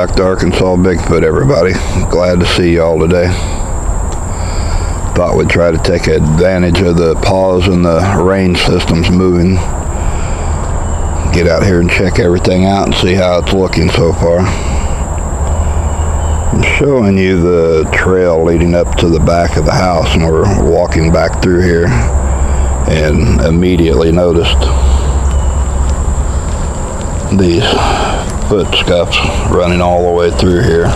Back to Arkansas Bigfoot, everybody. Glad to see y'all today. Thought we'd try to take advantage of the pause in the rain systems moving. Get out here and check everything out and see how it's looking so far. I'm showing you the trail leading up to the back of the house and we're walking back through here and immediately noticed these foot scuffs running all the way through here.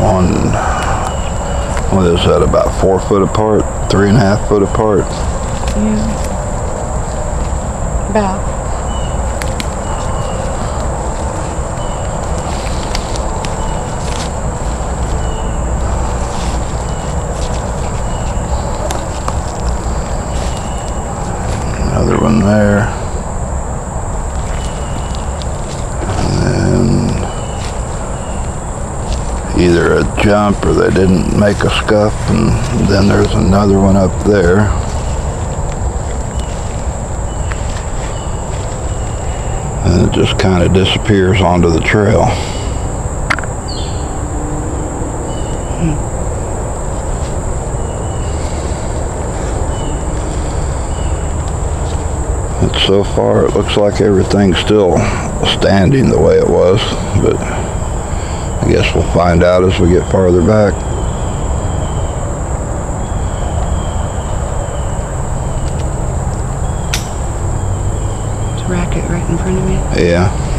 One, what is that, about four foot apart, three and a half foot apart? Yeah. About. One there. And either a jump or they didn't make a scuff and then there's another one up there. And it just kind of disappears onto the trail. But so far, it looks like everything's still standing the way it was. But I guess we'll find out as we get farther back. There's a racket right in front of me. Yeah.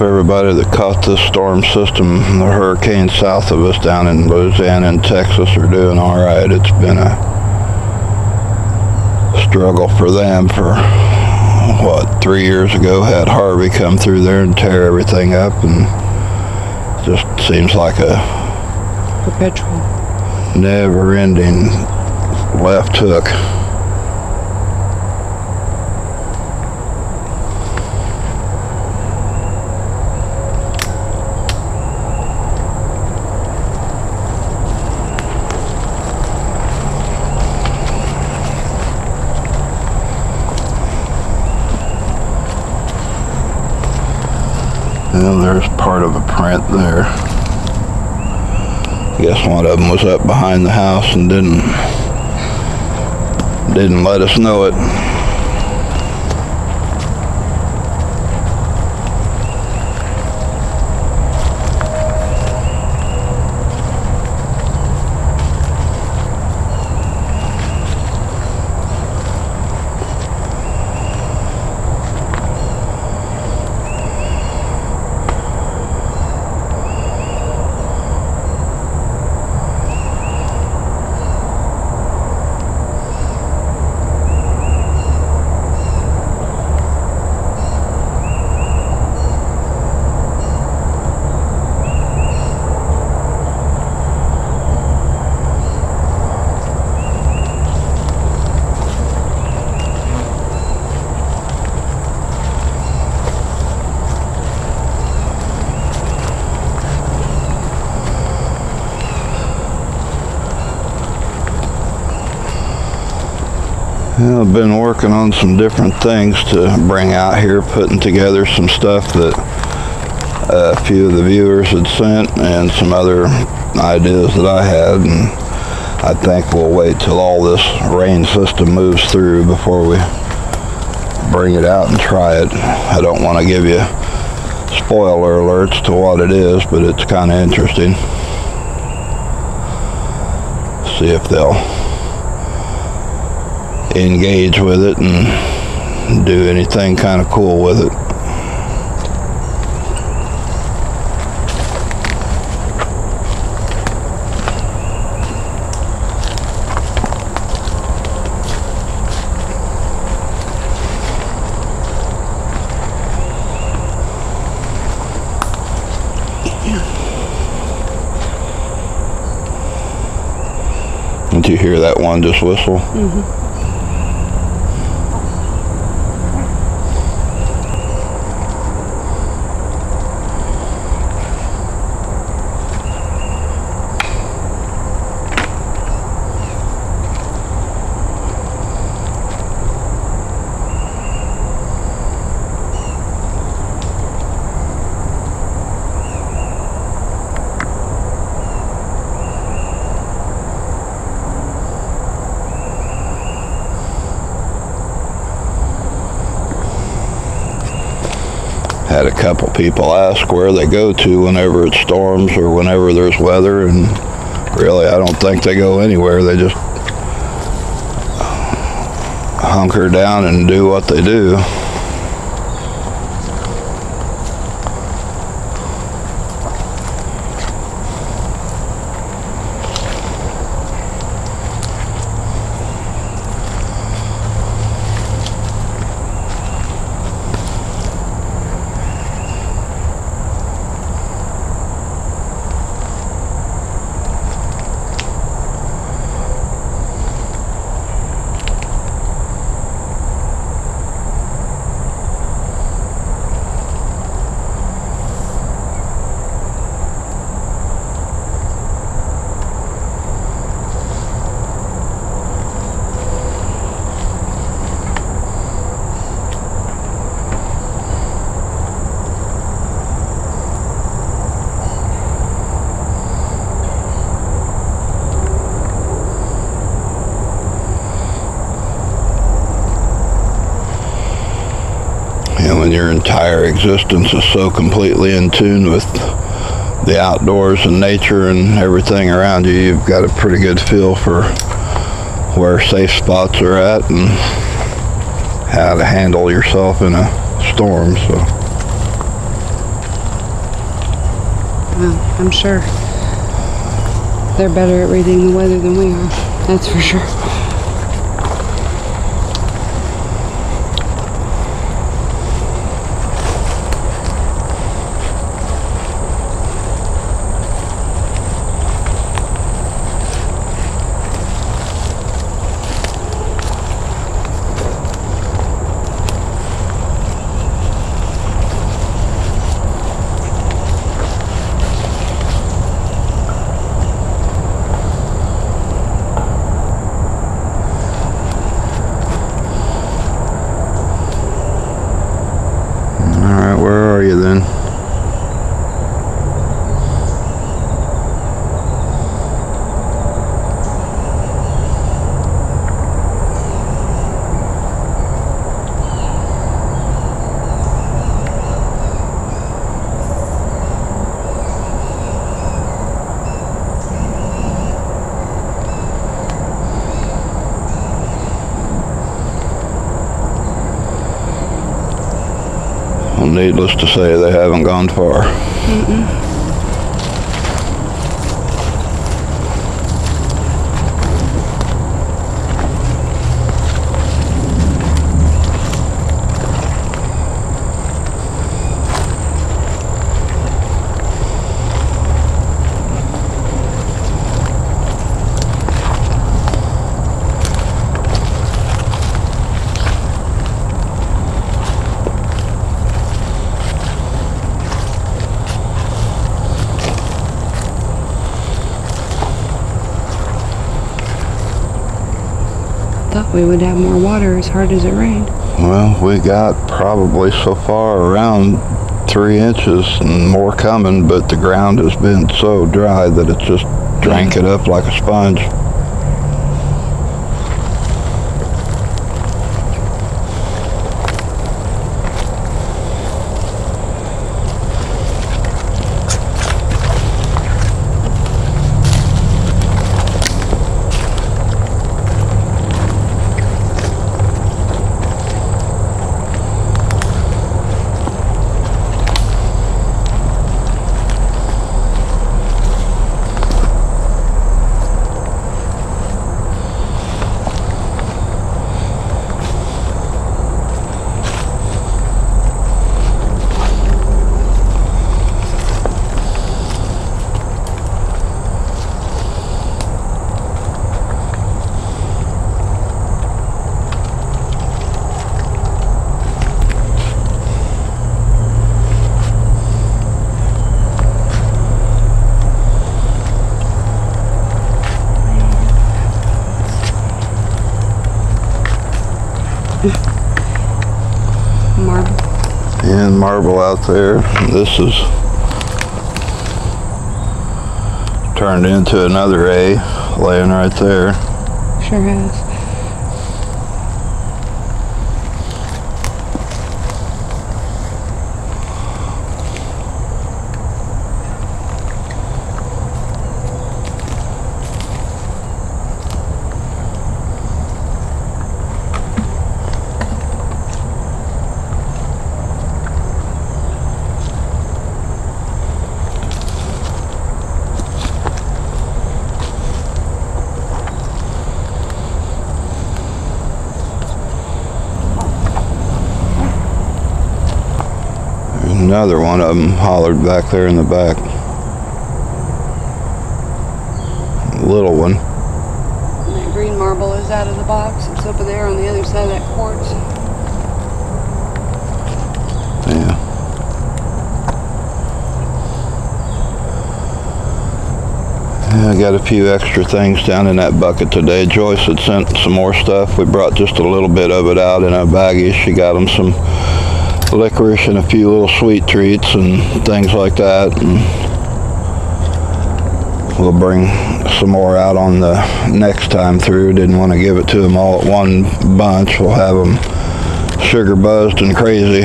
Everybody that caught this storm system, the hurricane south of us down in Louisiana and Texas are doing all right. It's been a struggle for them for what, three years ago had Harvey come through there and tear everything up and just seems like a Perpetual. never ending left hook. Well, there's part of a print there. I guess one of them was up behind the house and didn't didn't let us know it. I've been working on some different things to bring out here, putting together some stuff that uh, a few of the viewers had sent and some other ideas that I had. And I think we'll wait till all this rain system moves through before we bring it out and try it. I don't want to give you spoiler alerts to what it is, but it's kind of interesting. See if they'll engage with it and do anything kind of cool with it. Did you hear that one just whistle? Mm -hmm. Couple people ask where they go to whenever it storms or whenever there's weather and really I don't think they go anywhere. They just hunker down and do what they do and when your entire existence is so completely in tune with the outdoors and nature and everything around you, you've got a pretty good feel for where safe spots are at and how to handle yourself in a storm. So Well, I'm sure they're better at reading the weather than we are. That's for sure. all right, where are you then? Well, needless to say, they haven't gone far. Thought we would have more water as hard as it rained. Well, we got probably so far around three inches and more coming, but the ground has been so dry that it just drank it up like a sponge. Marble out there. This is turned into another A laying right there. Sure has. Another one of them hollered back there in the back. Little one. And that green marble is out of the box. It's over there on the other side of that quartz. Yeah. Yeah, I got a few extra things down in that bucket today. Joyce had sent some more stuff. We brought just a little bit of it out in a baggie. She got them some licorice and a few little sweet treats and things like that. And we'll bring some more out on the next time through. Didn't want to give it to them all at one bunch. We'll have them sugar buzzed and crazy.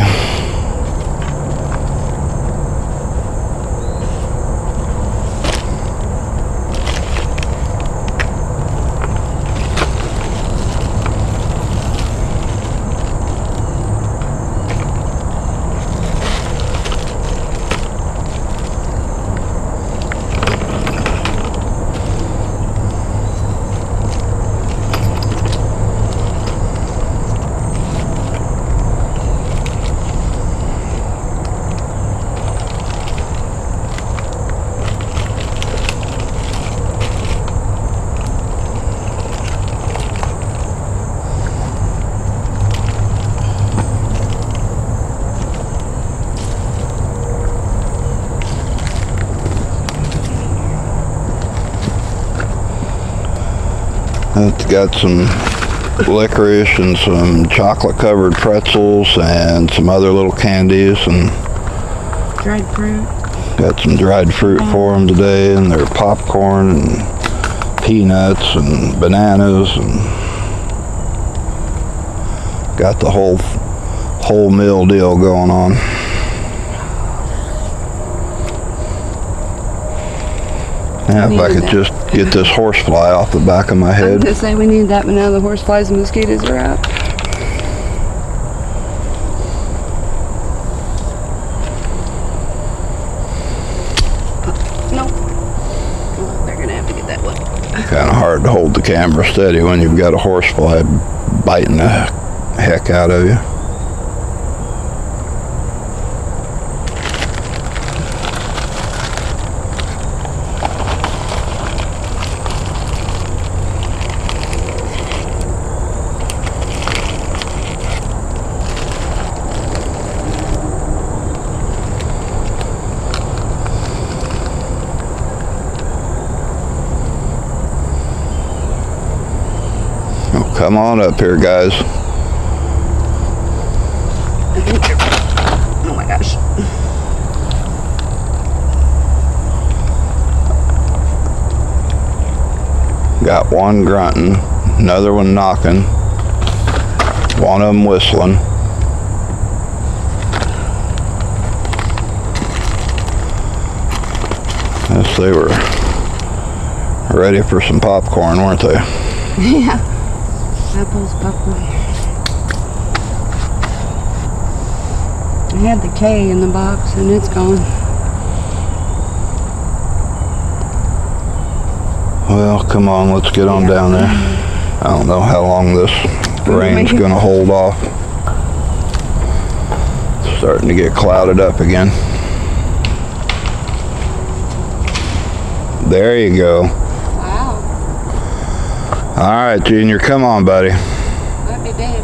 It's got some licorice and some chocolate covered pretzels and some other little candies and Dried fruit. got some dried fruit for them today and their popcorn and peanuts and bananas and got the whole whole meal deal going on. Yeah, if I could that. just get this horsefly off the back of my head. I was head. gonna say we need that, but now the horseflies and mosquitoes are out. Nope. Well, they're gonna have to get that one. kind of hard to hold the camera steady when you've got a horsefly biting the heck out of you. Oh, come on up here, guys. I think they're. Oh my gosh. Got one grunting, another one knocking, one of them whistling. Yes, they were ready for some popcorn, weren't they? yeah. Apples, popcorn. I had the K in the box and it's gone. Well, come on, let's get on Yeah. down there. I don't know how long this rain's gonna hold off. It's starting to get clouded up again. There you go. All right, Junior, come on, buddy. Might be Dave.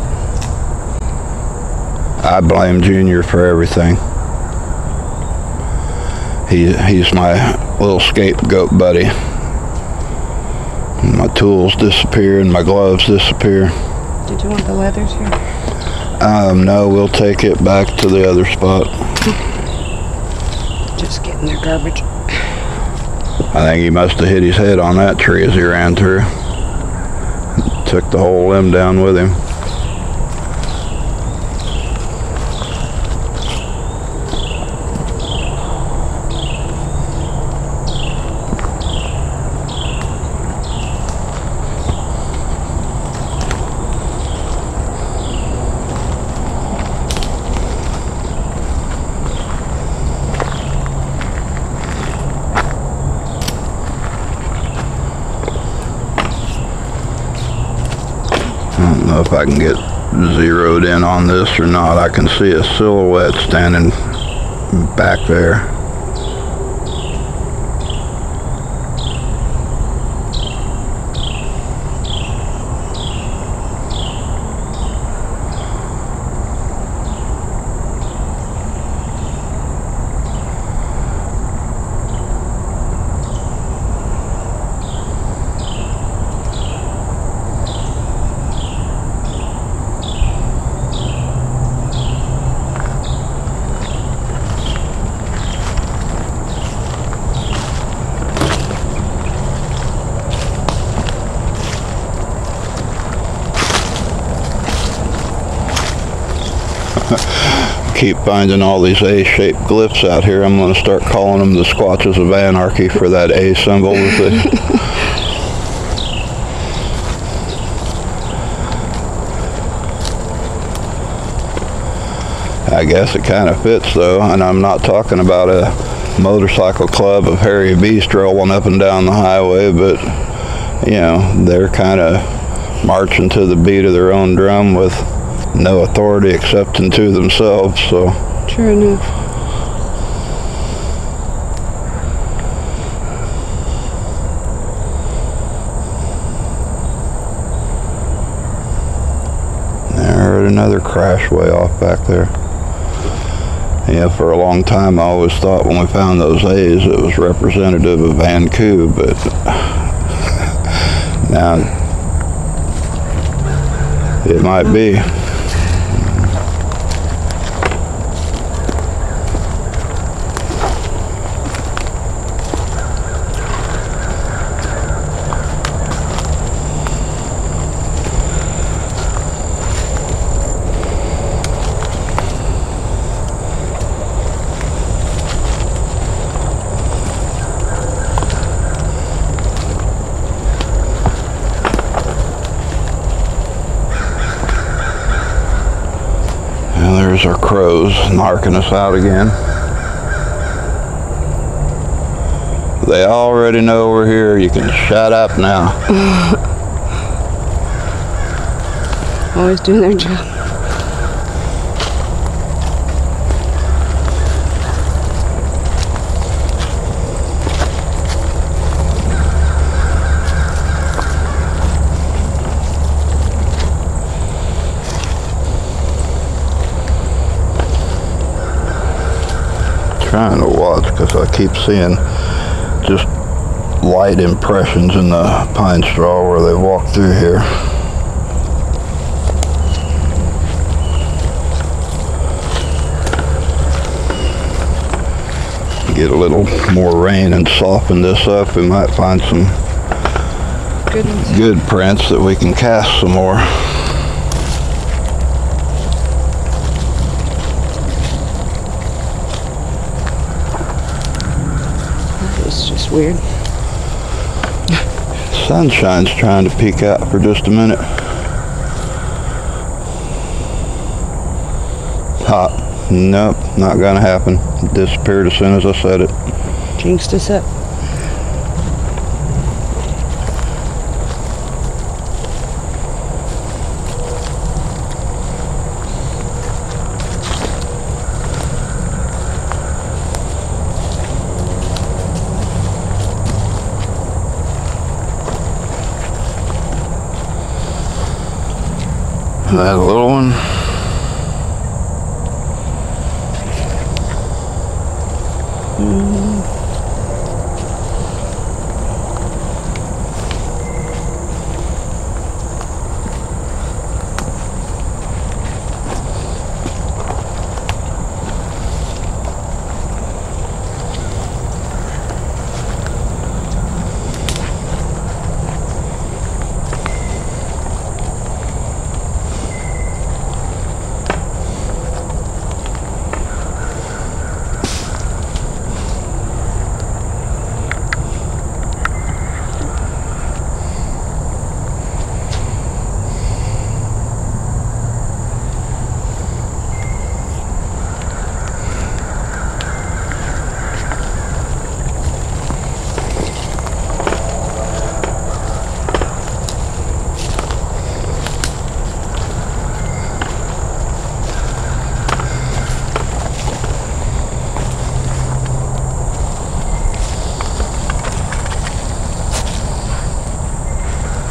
I blame Junior for everything. He, he's my little scapegoat buddy. My tools disappear and my gloves disappear. Did you want the leathers here? Um, no, we'll take it back to the other spot. Just getting their garbage. I think he must have hit his head on that tree as he ran through. Took the whole limb down with him. I can get zeroed in on this or not. I can see a silhouette standing back there. Keep finding all these A-shaped glyphs out here. I'm going to start calling them the Squatches of Anarchy for that A symbol with the I guess it kind of fits though, and I'm not talking about a motorcycle club of hairy beast rolling up and down the highway, but you know, they're kind of marching to the beat of their own drum with no authority except unto themselves, so True enough. I heard another crash way off back there. Yeah, for a long time I always thought when we found those A's it was representative of Vancouver, but now it might be. And there's our crows narking us out again. They already know we're here. You can shut up now. Always doing their job. Trying to watch because I keep seeing just light impressions in the pine straw where they walk through here. Get a little more rain and soften this up, we might find some Good good prints that we can cast some more. Weird. Sunshine's trying to peek out for just a minute. Hot. Nope, not gonna happen. Disappeared as soon as I said it. Jinxed us up. That little one.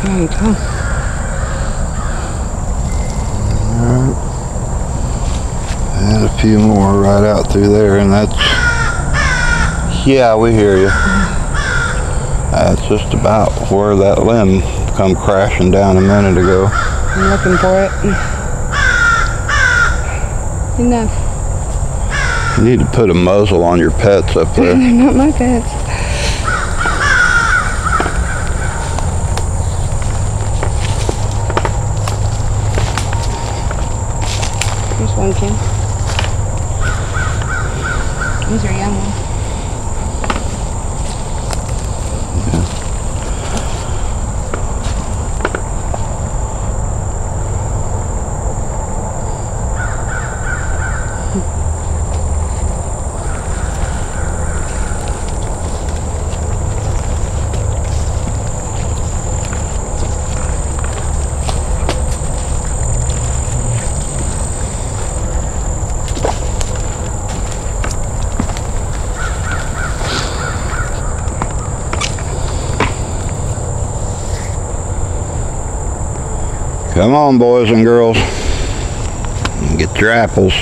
There you go. And a few out through there, and that's. Yeah, we hear you. That's just about where that limb come crashing down a minute ago. I'm looking for it. Enough. You need to put a muzzle on your pets up there. They're not my pets. Here's one. These are young ones. Come on, boys and girls. Get your apples.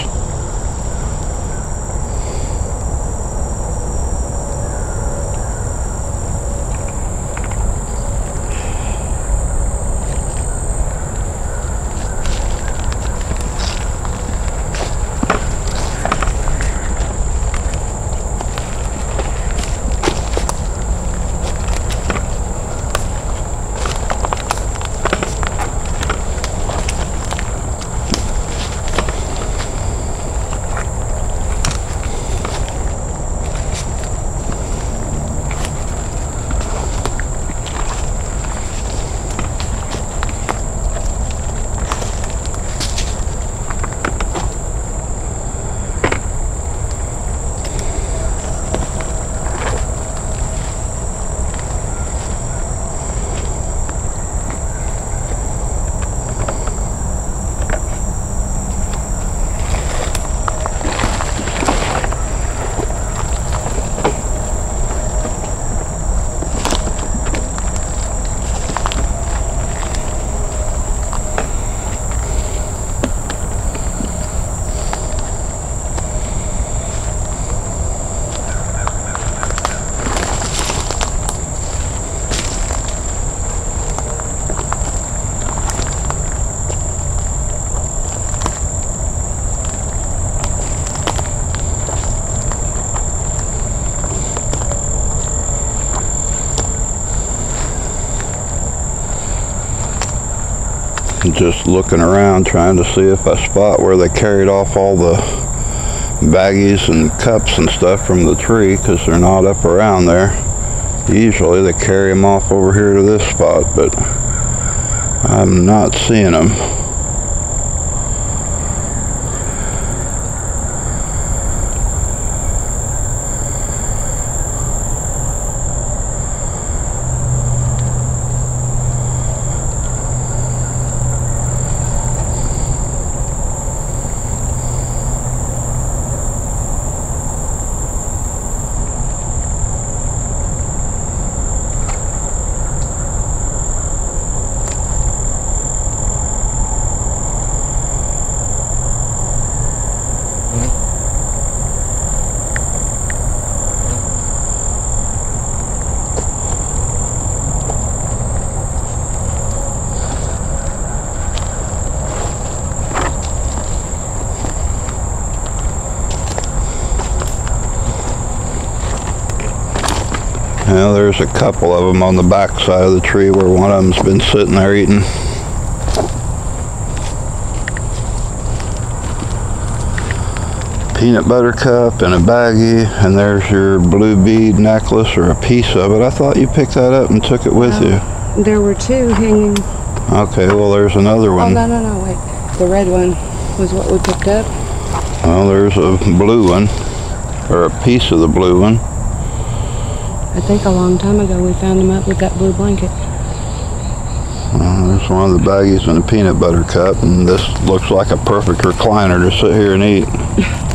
Just looking around trying to see if I spot where they carried off all the baggies and cups and stuff from the tree because they're not up around there. Usually they carry them off over here to this spot, but I'm not seeing them. Well, there's a couple of them on the back side of the tree where one of them's been sitting there eating. Peanut butter cup and a baggie, and there's your blue bead necklace or a piece of it. I thought you picked that up and took it with you. There were two hanging. Okay, well, there's another Oh, one. no, no, no, wait. The red one was what we picked up. Well, there's a blue one, or a piece of the blue one. I think a long time ago we found them up with that blue blanket. There's one of the baggies and a peanut butter cup, and this looks like a perfect recliner to sit here and eat.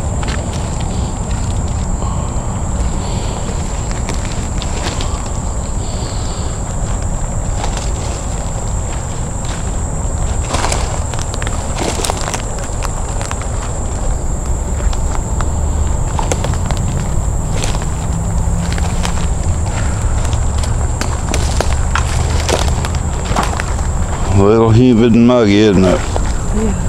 humid and muggy, isn't it? Yeah.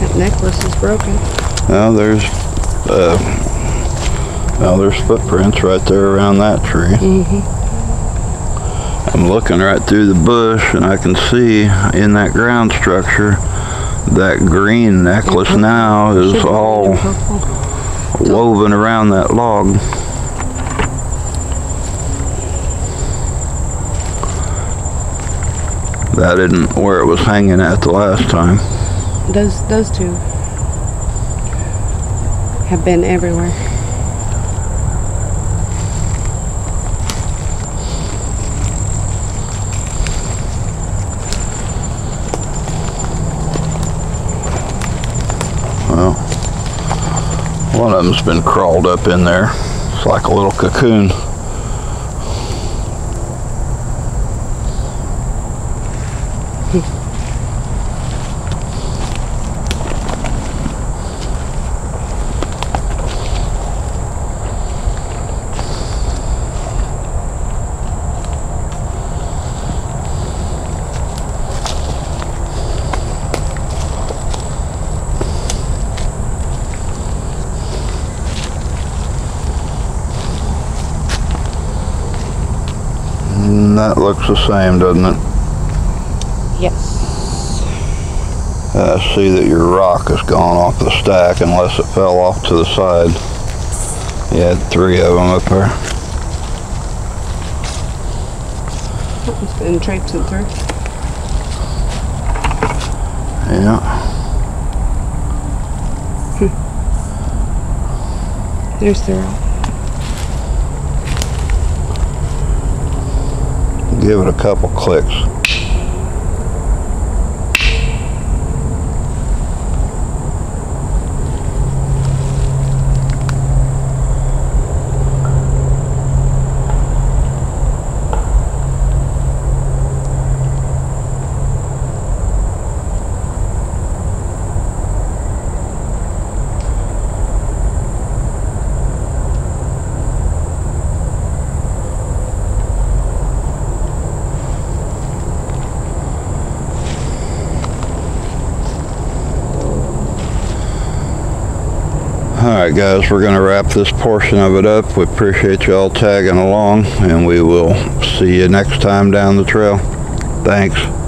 That necklace is broken. Now there's, uh, well, there's footprints right there around that tree. Mm -hmm. I'm looking right through the bush and I can see in that ground structure that green necklace now is all woven around that log. That isn't where it was hanging at the last time. Those those two have been everywhere. Well, one of them's been crawled up in there. It's like a little cocoon. And that looks the same, doesn't it? Yes. I see that your rock has gone off the stack unless it fell off to the side. You had three of them up there. It's been traipsing through. Yeah. There's the rock. Give it a couple clicks. Alright guys, we're going to wrap this portion of it up. We appreciate you all tagging along and we will see you next time down the trail. Thanks.